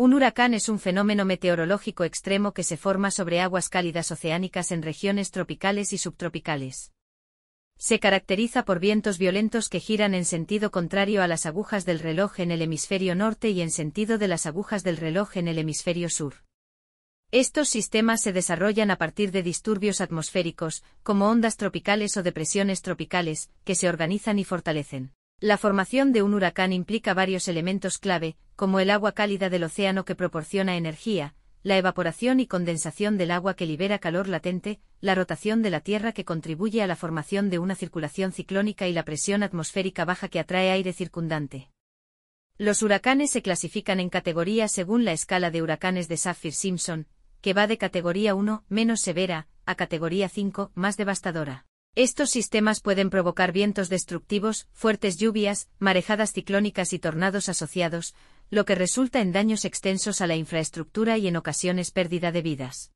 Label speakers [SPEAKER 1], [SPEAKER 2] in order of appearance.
[SPEAKER 1] Un huracán es un fenómeno meteorológico extremo que se forma sobre aguas cálidas oceánicas en regiones tropicales y subtropicales. Se caracteriza por vientos violentos que giran en sentido contrario a las agujas del reloj en el hemisferio norte y en sentido de las agujas del reloj en el hemisferio sur. Estos sistemas se desarrollan a partir de disturbios atmosféricos, como ondas tropicales o depresiones tropicales, que se organizan y fortalecen. La formación de un huracán implica varios elementos clave, como el agua cálida del océano que proporciona energía, la evaporación y condensación del agua que libera calor latente, la rotación de la Tierra que contribuye a la formación de una circulación ciclónica y la presión atmosférica baja que atrae aire circundante. Los huracanes se clasifican en categorías según la escala de huracanes de Saffir-Simpson, que va de categoría 1, menos severa, a categoría 5, más devastadora. Estos sistemas pueden provocar vientos destructivos, fuertes lluvias, marejadas ciclónicas y tornados asociados, lo que resulta en daños extensos a la infraestructura y en ocasiones pérdida de vidas.